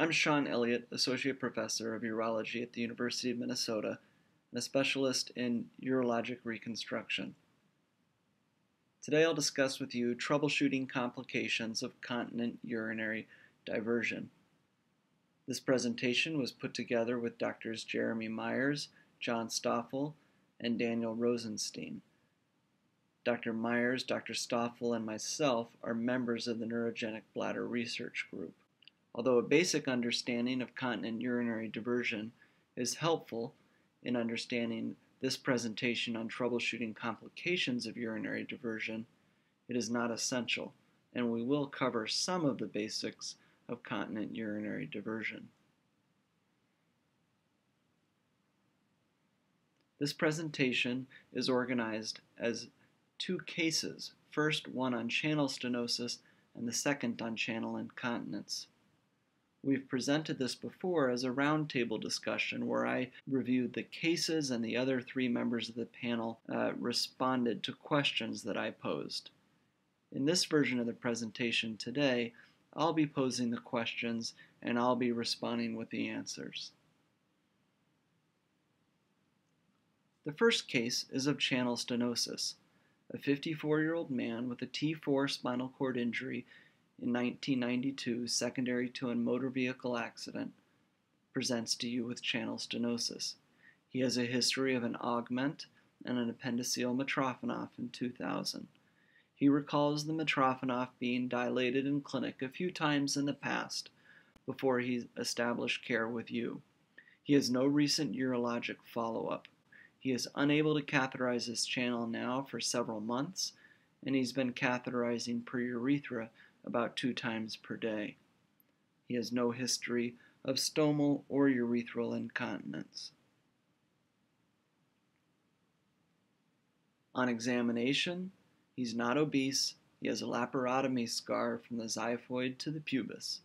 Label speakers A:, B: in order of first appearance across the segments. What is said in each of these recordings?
A: I'm Sean Elliott, Associate Professor of Urology at the University of Minnesota and a specialist in urologic reconstruction. Today I'll discuss with you troubleshooting complications of continent urinary diversion. This presentation was put together with Drs. Jeremy Myers, John Stoffel, and Daniel Rosenstein. Dr. Myers, Dr. Stoffel, and myself are members of the Neurogenic Bladder Research Group. Although a basic understanding of continent urinary diversion is helpful in understanding this presentation on troubleshooting complications of urinary diversion, it is not essential, and we will cover some of the basics of continent urinary diversion. This presentation is organized as two cases, first one on channel stenosis and the second on channel incontinence. We've presented this before as a roundtable discussion where I reviewed the cases and the other three members of the panel uh, responded to questions that I posed. In this version of the presentation today, I'll be posing the questions and I'll be responding with the answers. The first case is of channel stenosis. A 54 year old man with a T4 spinal cord injury in 1992 secondary to a motor vehicle accident presents to you with channel stenosis. He has a history of an augment and an appendiceal Mitrofanoff in 2000. He recalls the Mitrofanoff being dilated in clinic a few times in the past before he established care with you. He has no recent urologic follow up. He is unable to catheterize his channel now for several months, and he's been catheterizing per urethra about two times per day. He has no history of stomal or urethral incontinence. On examination, he's not obese. He has a laparotomy scar from the xiphoid to the pubis.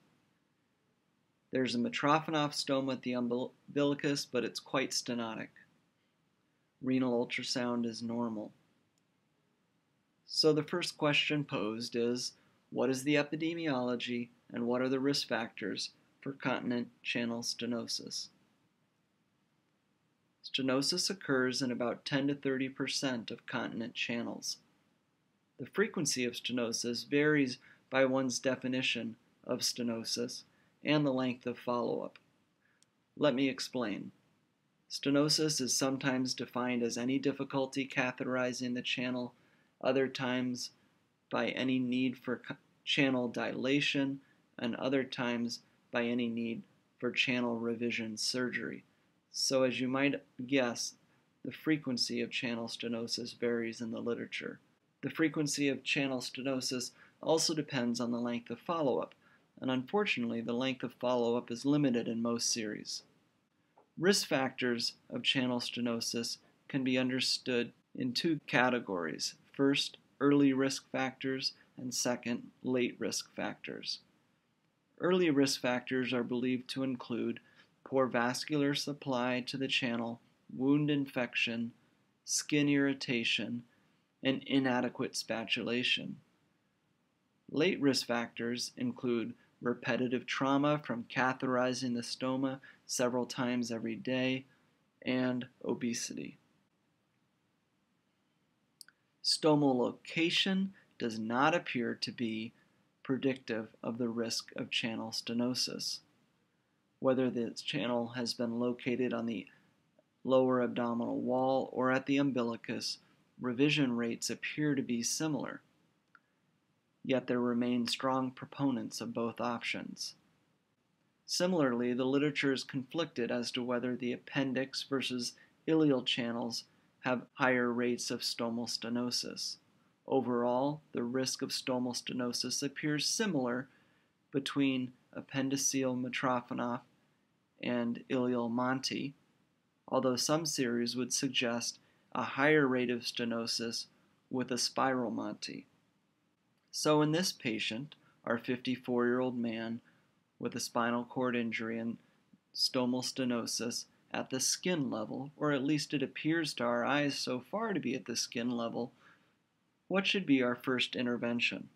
A: There's a Mitrofanoff stoma at the umbilicus, but it's quite stenotic. Renal ultrasound is normal. So the first question posed is what is the epidemiology and what are the risk factors for continent channel stenosis? Stenosis occurs in about 10 to 30 percent of continent channels. The frequency of stenosis varies by one's definition of stenosis and the length of follow up. Let me explain. Stenosis is sometimes defined as any difficulty catheterizing the channel, other times by any need for channel dilation, and other times by any need for channel revision surgery. So, as you might guess, the frequency of channel stenosis varies in the literature. The frequency of channel stenosis also depends on the length of follow up, and unfortunately, the length of follow up is limited in most series. Risk factors of channel stenosis can be understood in two categories. First, early risk factors, and second, late risk factors. Early risk factors are believed to include poor vascular supply to the channel, wound infection, skin irritation, and inadequate spatulation. Late risk factors include repetitive trauma from catheterizing the stoma several times every day, and obesity. Stomal location does not appear to be predictive of the risk of channel stenosis. Whether the channel has been located on the lower abdominal wall or at the umbilicus, revision rates appear to be similar. Yet there remain strong proponents of both options. Similarly, the literature is conflicted as to whether the appendix versus ileal channels have higher rates of stomal stenosis. Overall, the risk of stomal stenosis appears similar between appendiceal Mitrofanoff and ileal Monti, although some series would suggest a higher rate of stenosis with a spiral Monti. So in this patient, our 54 year old man with a spinal cord injury and stomal stenosis at the skin level, or at least it appears to our eyes so far to be at the skin level, what should be our first intervention?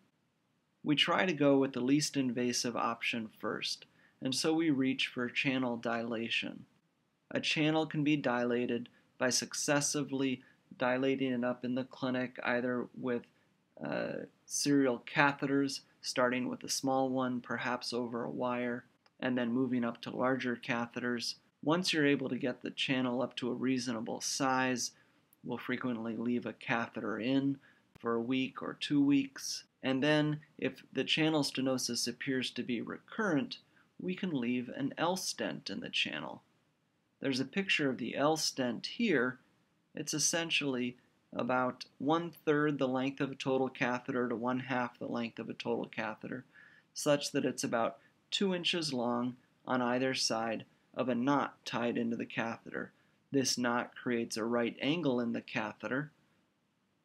A: We try to go with the least invasive option first, and so we reach for channel dilation. A channel can be dilated by successively dilating it up in the clinic, either with uh, serial catheters, starting with a small one, perhaps over a wire, and then moving up to larger catheters. Once you're able to get the channel up to a reasonable size, we'll frequently leave a catheter in for a week or two weeks. And then, if the channel stenosis appears to be recurrent, we can leave an L stent in the channel. There's a picture of the L stent here. It's essentially about one third the length of a total catheter to one half the length of a total catheter, such that it's about two inches long on either side of a knot tied into the catheter. This knot creates a right angle in the catheter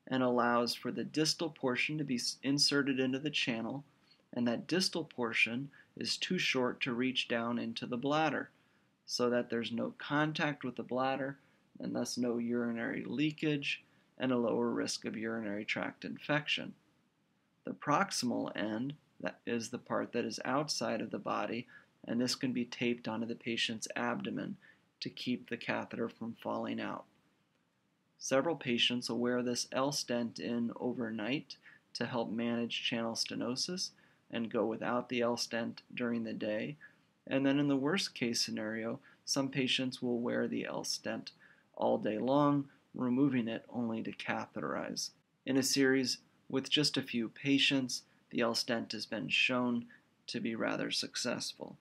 A: and allows for the distal portion to be inserted into the channel, and that distal portion is too short to reach down into the bladder, so that there's no contact with the bladder and thus no urinary leakage and a lower risk of urinary tract infection. The proximal end that is the part that is outside of the body, and this can be taped onto the patient's abdomen to keep the catheter from falling out. Several patients will wear this L stent in overnight to help manage channel stenosis and go without the L stent during the day. And then in the worst case scenario, some patients will wear the L stent all day long, removing it only to catheterize. In a series with just a few patients, the L stent has been shown to be rather successful.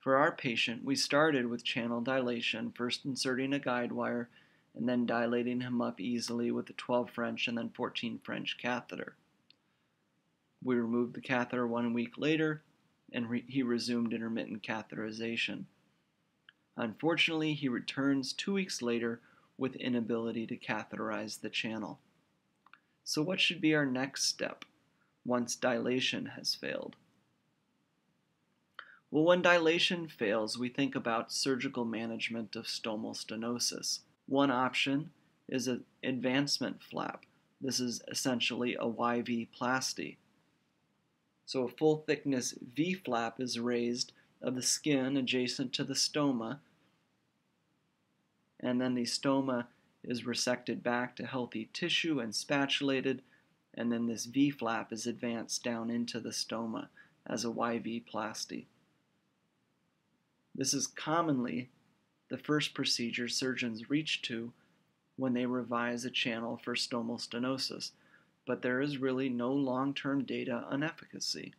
A: For our patient, we started with channel dilation, first inserting a guide wire and then dilating him up easily with a 12 French and then 14 French catheter. We removed the catheter one week later, and re he resumed intermittent catheterization. Unfortunately, he returns two weeks later with inability to catheterize the channel. So, what should be our next step once dilation has failed? Well, when dilation fails, we think about surgical management of stomal stenosis. One option is an advancement flap. This is essentially a YV plasty. So a full thickness V flap is raised of the skin adjacent to the stoma, and then the stoma is resected back to healthy tissue and spatulated, and then this V flap is advanced down into the stoma as a YV plasty. This is commonly the first procedure surgeons reach to when they revise a channel for stomal stenosis, but there is really no long-term data on efficacy.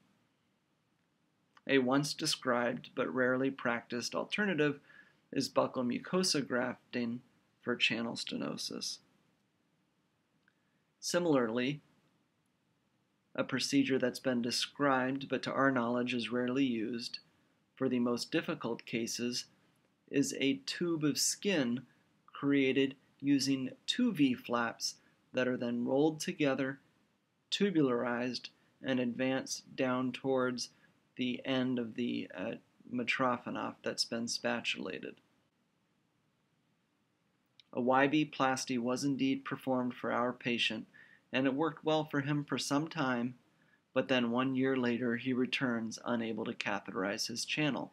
A: A once described but rarely practiced alternative is buccal mucosa grafting for channel stenosis. Similarly, a procedure that's been described but to our knowledge is rarely used for the most difficult cases is a tube of skin created using two V flaps that are then rolled together, tubularized, and advanced down towards the end of the uh, that's been spatulated. A YV plasty was indeed performed for our patient, and it worked well for him for some time, but then one year later he returns unable to catheterize his channel.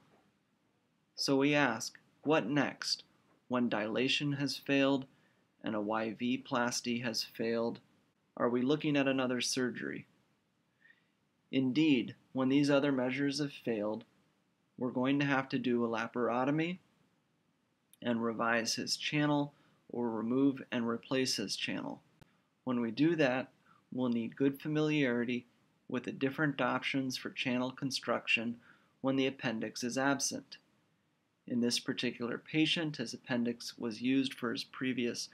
A: So we ask, what next when dilation has failed and a YV plasty has failed? Are we looking at another surgery? Indeed, when these other measures have failed, we're going to have to do a laparotomy and revise his channel or remove and replace his channel. When we do that, we'll need good familiarity with the different options for channel construction when the appendix is absent. In this particular patient, his appendix was used for his previous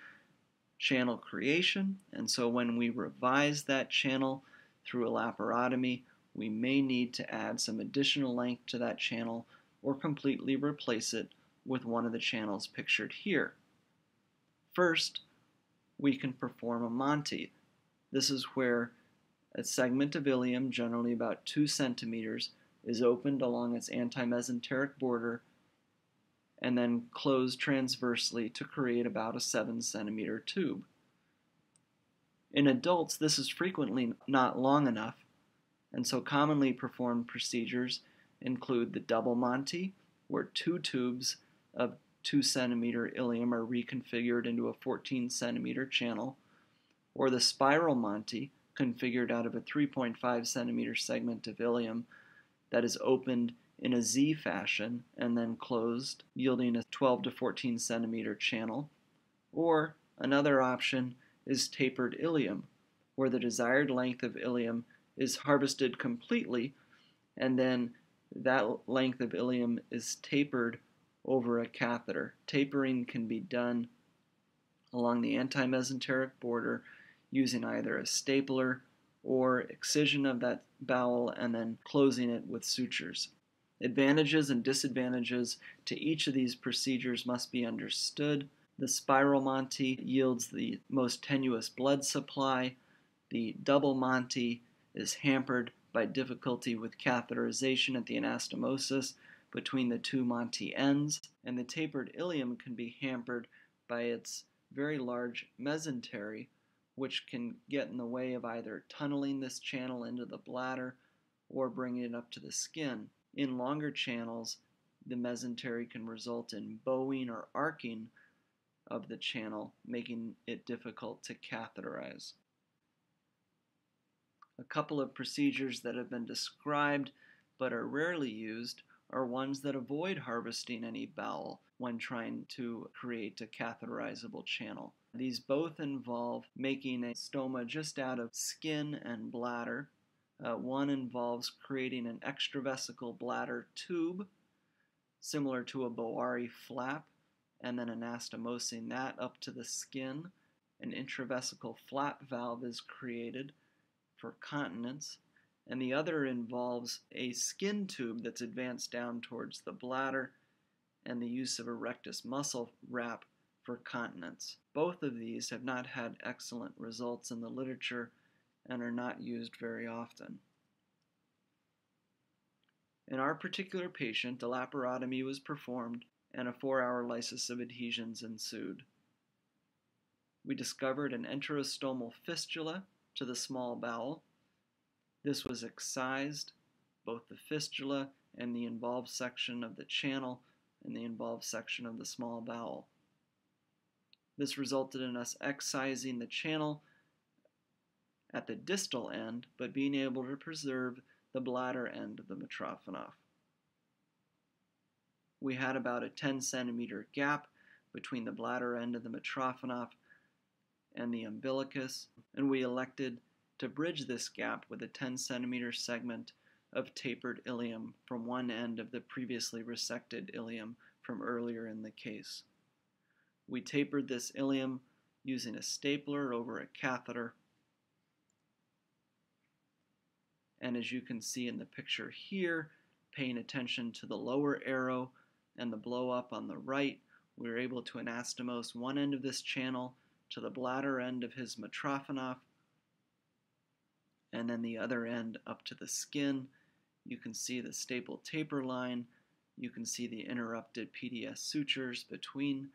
A: channel creation, and so when we revise that channel through a laparotomy, we may need to add some additional length to that channel or completely replace it with one of the channels pictured here. First, we can perform a Monti. This is where a segment of ileum, generally about 2 centimeters, is opened along its antimesenteric border and then closed transversely to create about a 7 centimeter tube. In adults, this is frequently not long enough, and so commonly performed procedures include the double Monti, where two tubes of 2 centimeter ileum are reconfigured into a 14 centimeter channel, or the spiral Monti, configured out of a 3.5 centimeter segment of ileum that is opened in a Z fashion and then closed, yielding a 12 to 14 centimeter channel. Or another option is tapered ileum, where the desired length of ileum is harvested completely and then that length of ileum is tapered over a catheter. Tapering can be done along the antimesenteric border using either a stapler or excision of that bowel and then closing it with sutures. Advantages and disadvantages to each of these procedures must be understood. The spiral Monti yields the most tenuous blood supply. The double Monti is hampered by difficulty with catheterization at the anastomosis between the two Monti ends, and the tapered ileum can be hampered by its very large mesentery, which can get in the way of either tunneling this channel into the bladder or bringing it up to the skin. In longer channels, the mesentery can result in bowing or arcing of the channel, making it difficult to catheterize. A couple of procedures that have been described but are rarely used are ones that avoid harvesting any bowel when trying to create a catheterizable channel. These both involve making a stoma just out of skin and bladder. Uh, one involves creating an extravesical bladder tube, similar to a Boari flap, and then anastomosing that up to the skin. An intravesical flap valve is created for continence, and the other involves a skin tube that's advanced down towards the bladder and the use of a rectus muscle wrap for continence. Both of these have not had excellent results in the literature and are not used very often. In our particular patient, a laparotomy was performed and a four hour lysis of adhesions ensued. We discovered an enterostomal fistula to the small bowel. This was excised, both the fistula and the involved section of the channel and the involved section of the small bowel. This resulted in us excising the channel at the distal end, but being able to preserve the bladder end of the Mitrofanoff. We had about a 10 centimeter gap between the bladder end of the Mitrofanoff and the umbilicus, and we elected to bridge this gap with a 10 centimeter segment of tapered ileum from one end of the previously resected ileum from earlier in the case. We tapered this ileum using a stapler over a catheter. And as you can see in the picture here, paying attention to the lower arrow and the blow up on the right, we were able to anastomose one end of this channel to the bladder end of his Mitrofanoff, and then the other end up to the skin. You can see the staple taper line. You can see the interrupted PDS sutures between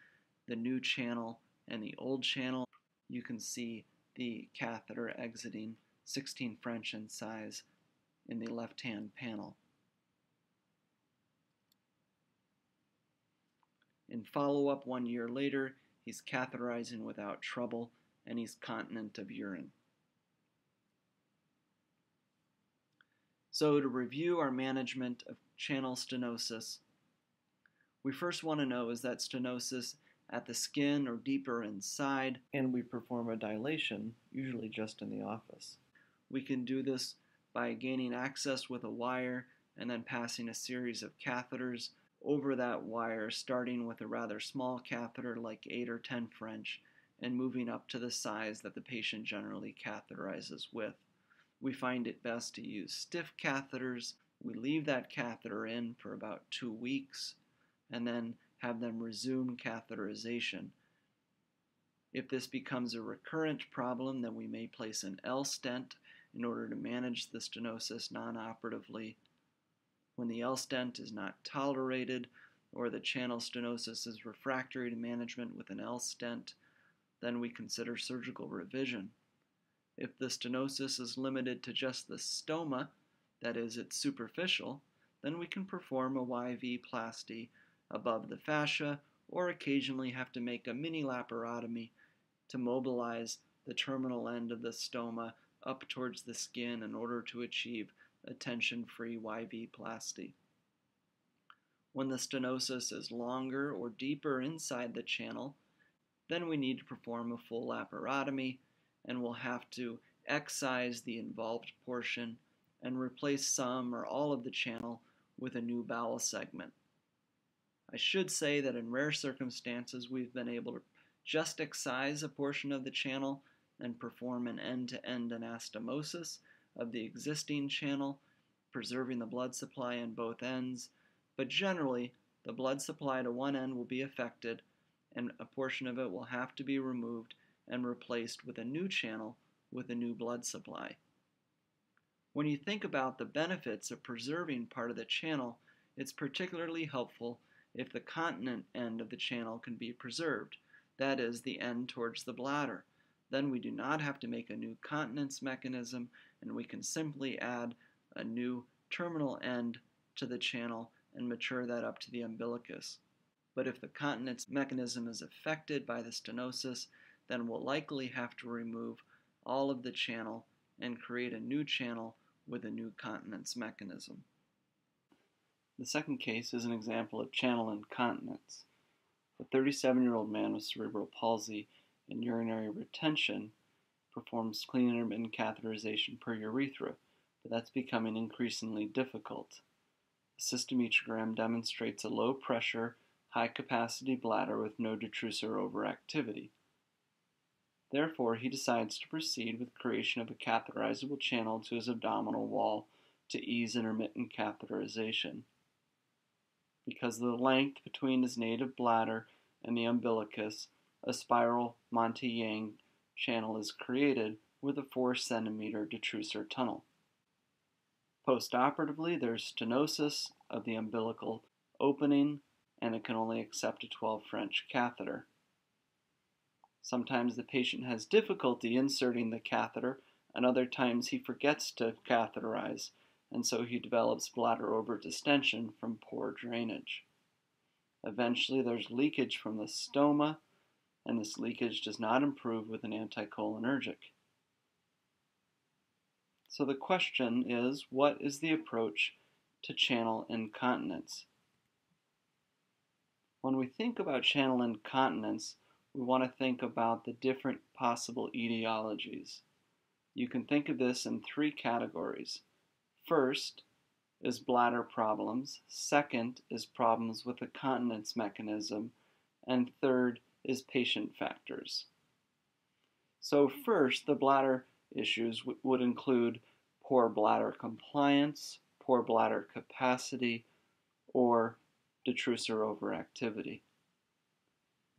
A: the new channel and the old channel. You can see the catheter exiting 16 French in size in the left-hand panel. In follow-up one year later, he's catheterizing without trouble, and he's continent of urine. So to review our management of channel stenosis, we first want to know is that stenosis at the skin or deeper inside, and we perform a dilation, usually just in the office. We can do this by gaining access with a wire and then passing a series of catheters over that wire, starting with a rather small catheter like 8 or 10 French, and moving up to the size that the patient generally catheterizes with. We find it best to use stiff catheters. We leave that catheter in for about two weeks and then have them resume catheterization. If this becomes a recurrent problem, then we may place an L stent in order to manage the stenosis non-operatively when the L stent is not tolerated or the channel stenosis is refractory to management with an L stent, then we consider surgical revision. If the stenosis is limited to just the stoma, that is, it's superficial, then we can perform a YV plasty above the fascia or occasionally have to make a mini laparotomy to mobilize the terminal end of the stoma up towards the skin in order to achieve a tension-free YV plasty. When the stenosis is longer or deeper inside the channel, then we need to perform a full laparotomy and we'll have to excise the involved portion and replace some or all of the channel with a new bowel segment. I should say that in rare circumstances we've been able to just excise a portion of the channel and perform an end-to-end anastomosis of the existing channel, preserving the blood supply in both ends, but generally the blood supply to one end will be affected and a portion of it will have to be removed and replaced with a new channel with a new blood supply. When you think about the benefits of preserving part of the channel, it's particularly helpful if the continent end of the channel can be preserved, that is, the end towards the bladder. Then we do not have to make a new continence mechanism, and we can simply add a new terminal end to the channel and mature that up to the umbilicus. But if the continence mechanism is affected by the stenosis, then we'll likely have to remove all of the channel and create a new channel with a new continence mechanism. The second case is an example of channel incontinence. A 37-year-old man with cerebral palsy and urinary retention performs clean intermittent catheterization per urethra, but that's becoming increasingly difficult. A cystometrogram demonstrates a low pressure, high capacity bladder with no detrusor overactivity. Therefore, he decides to proceed with creation of a catheterizable channel to his abdominal wall to ease intermittent catheterization. Because of the length between his native bladder and the umbilicus, a spiral Monti-Yang channel is created with a 4 centimeter detrusor tunnel. Postoperatively, there's stenosis of the umbilical opening, and it can only accept a 12 French catheter. Sometimes the patient has difficulty inserting the catheter, and other times he forgets to catheterize, and so he develops bladder over distension from poor drainage. Eventually, there's leakage from the stoma, and this leakage does not improve with an anticholinergic. So the question is, what is the approach to channel incontinence? When we think about channel incontinence, we want to think about the different possible etiologies. You can think of this in three categories. First is bladder problems, second is problems with the continence mechanism, and third is patient factors. So first, the bladder issues would include poor bladder compliance, poor bladder capacity, or detrusor overactivity.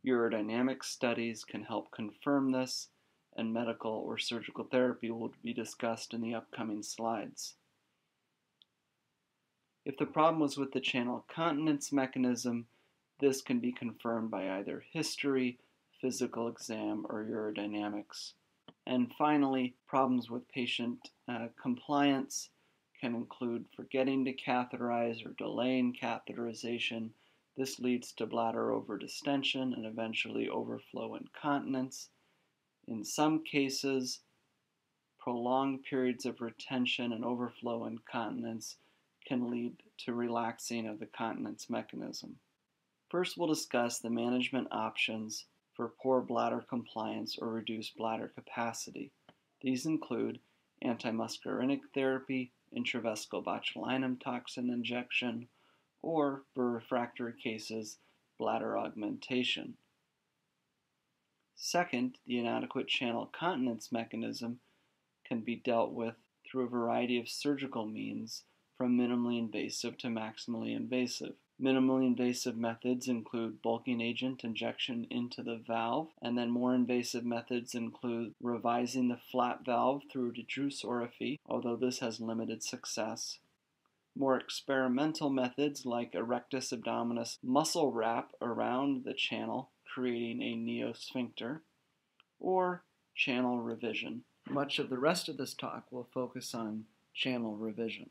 A: Urodynamic studies can help confirm this, and medical or surgical therapy will be discussed in the upcoming slides. If the problem was with the channel continence mechanism, this can be confirmed by either history, physical exam, or urodynamics. And finally, problems with patient uh, compliance can include forgetting to catheterize or delaying catheterization, this leads to bladder overdistension and eventually overflow incontinence. In some cases, prolonged periods of retention and overflow incontinence can lead to relaxing of the continence mechanism. First, we'll discuss the management options for poor bladder compliance or reduced bladder capacity. These include antimuscarinic therapy, intravesical botulinum toxin injection, or, for refractory cases, bladder augmentation. Second, the inadequate channel continence mechanism can be dealt with through a variety of surgical means from minimally invasive to maximally invasive. Minimally invasive methods include bulking agent injection into the valve, and then more invasive methods include revising the flap valve through detrusorrhaphy, although this has limited success, more experimental methods like a rectus abdominis muscle wrap around the channel, creating a neosphincter, or channel revision. Much of the rest of this talk will focus on channel revision.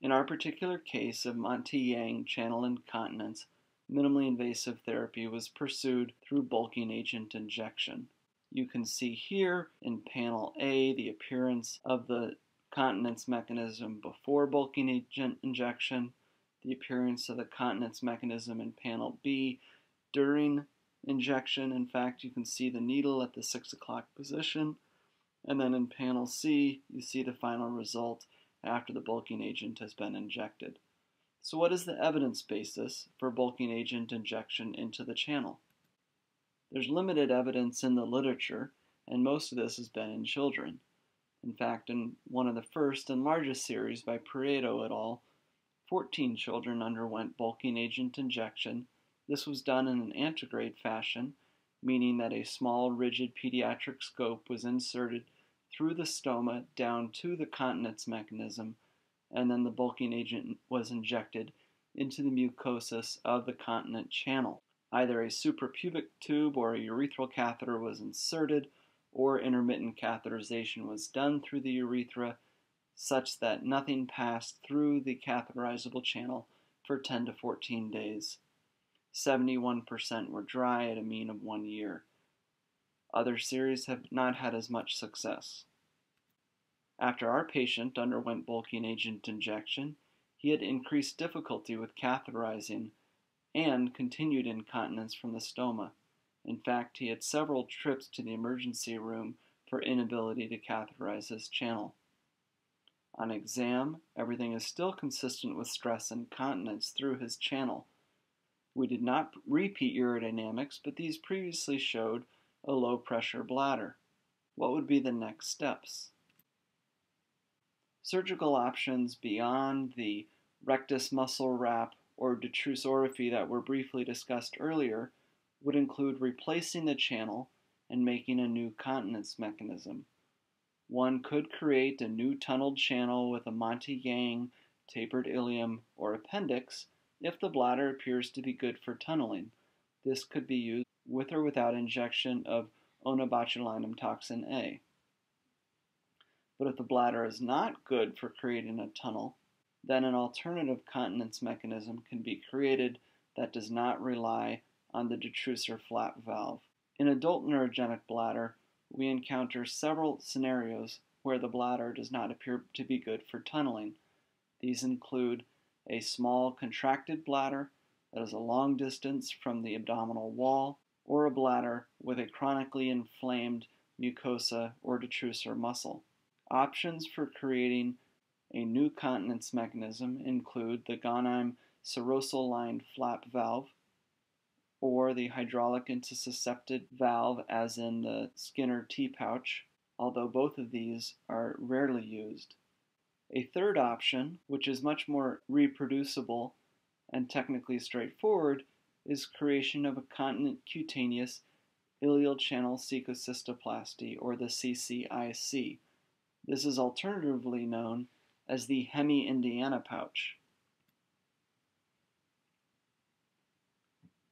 A: In our particular case of Monti-Yang channel incontinence, minimally invasive therapy was pursued through bulking agent injection. You can see here in panel A the appearance of the continence mechanism before bulking agent injection, the appearance of the continence mechanism in panel B during injection. In fact, you can see the needle at the 6 o'clock position. And then in panel C, you see the final result after the bulking agent has been injected. So what is the evidence basis for bulking agent injection into the channel? There's limited evidence in the literature, and most of this has been in children. In fact, in one of the first and largest series by Pareto et al., 14 children underwent bulking agent injection. This was done in an antegrade fashion, meaning that a small, rigid pediatric scope was inserted through the stoma down to the continence mechanism, and then the bulking agent was injected into the mucosis of the continent channel. Either a suprapubic tube or a urethral catheter was inserted, or intermittent catheterization was done through the urethra such that nothing passed through the catheterizable channel for 10 to 14 days. 71% were dry at a mean of one year. Other series have not had as much success. After our patient underwent bulking agent injection, he had increased difficulty with catheterizing and continued incontinence from the stoma. In fact, he had several trips to the emergency room for inability to catheterize his channel. On exam, everything is still consistent with stress incontinence through his channel. We did not repeat urodynamics, but these previously showed a low pressure bladder. What would be the next steps? Surgical options beyond the rectus muscle wrap or detrusorrhaphy that were briefly discussed earlier would include replacing the channel and making a new continence mechanism. One could create a new tunneled channel with a Monti-Yang tapered ileum or appendix if the bladder appears to be good for tunneling. This could be used with or without injection of onabotulinum toxin A. But if the bladder is not good for creating a tunnel, then an alternative continence mechanism can be created that does not rely on the detrusor flap valve. In adult neurogenic bladder, we encounter several scenarios where the bladder does not appear to be good for tunneling. These include a small contracted bladder that is a long distance from the abdominal wall, or a bladder with a chronically inflamed mucosa or detrusor muscle. Options for creating a new continence mechanism include the Ghoneim serosal lined flap valve, or the hydraulic intussuscepted valve as in the Skinner T-pouch, although both of these are rarely used. A third option, which is much more reproducible and technically straightforward, is creation of a continent cutaneous ileal channel cecocystoplasty, or the CCIC. This is alternatively known as the Hemi-Indiana pouch.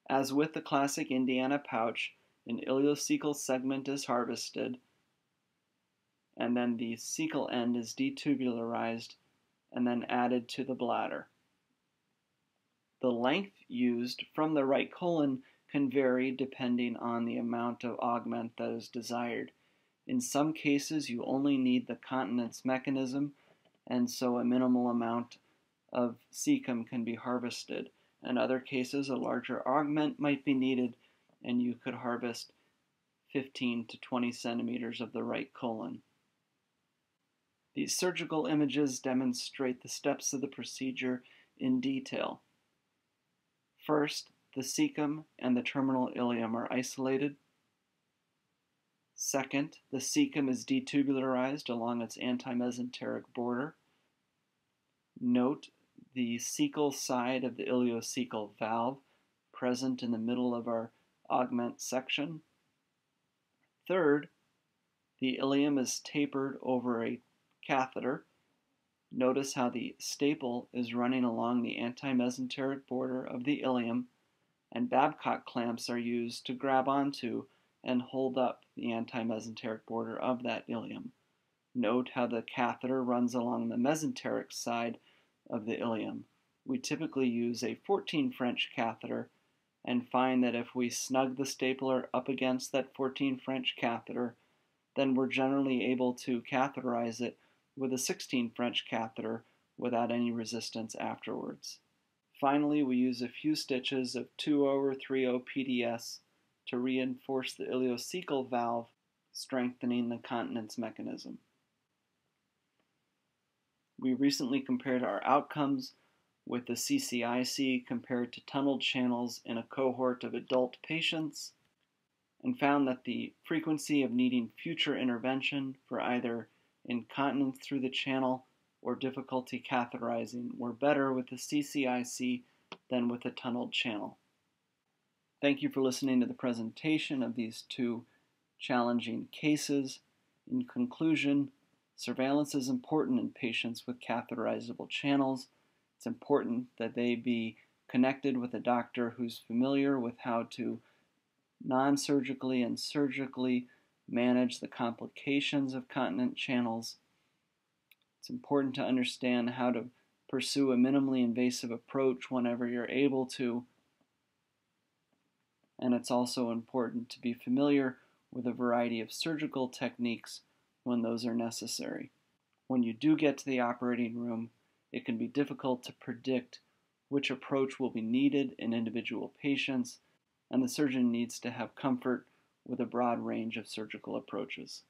A: As with the classic Indiana pouch, an ileocecal segment is harvested, and then the cecal end is detubularized and then added to the bladder. The length used from the right colon can vary depending on the amount of augment that is desired. In some cases, you only need the continence mechanism, and so a minimal amount of cecum can be harvested. In other cases, a larger augment might be needed, and you could harvest 15 to 20 centimeters of the right colon. These surgical images demonstrate the steps of the procedure in detail. First, the cecum and the terminal ileum are isolated. Second, the cecum is detubularized along its antimesenteric border. Note the cecal side of the ileocecal valve present in the middle of our augment section. Third, the ileum is tapered over a catheter. Notice how the staple is running along the antimesenteric border of the ileum, and Babcock clamps are used to grab onto and hold up the antimesenteric border of that ileum. Note how the catheter runs along the mesenteric side of the ileum. We typically use a 14 French catheter and find that if we snug the stapler up against that 14 French catheter, then we're generally able to catheterize it with a 16 French catheter without any resistance afterwards. Finally, we use a few stitches of 2 over 3 PDS to reinforce the ileocecal valve, strengthening the continence mechanism. We recently compared our outcomes with the CCIC compared to tunneled channels in a cohort of adult patients and found that the frequency of needing future intervention for either incontinence through the channel or difficulty catheterizing were better with the CCIC than with the tunneled channel. Thank you for listening to the presentation of these two challenging cases. In conclusion, surveillance is important in patients with catheterizable channels it's important that they be connected with a doctor who's familiar with how to non surgically and surgically manage the complications of continent channels. It's important to understand how to pursue a minimally invasive approach whenever you're able to. And it's also important to be familiar with a variety of surgical techniques when those are necessary. When you do get to the operating room, it can be difficult to predict which approach will be needed in individual patients, and the surgeon needs to have comfort with a broad range of surgical approaches.